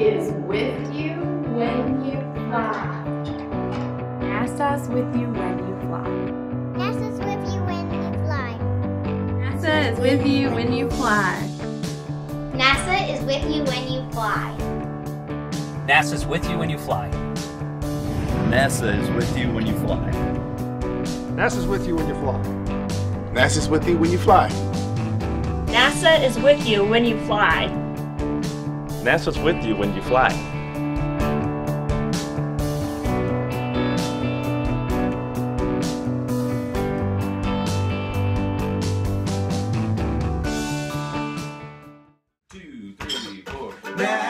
is with you when you fly. NASA's with you when you fly. NASA's with you when you fly. NASA is with you when you fly. NASA is with you when you fly. NASA's with you when you fly. NASA is with you when you fly. NASA's with you when you fly. NASA's with you when you fly. NASA is with you when you fly. NASA's with you when you fly. Two, three, four.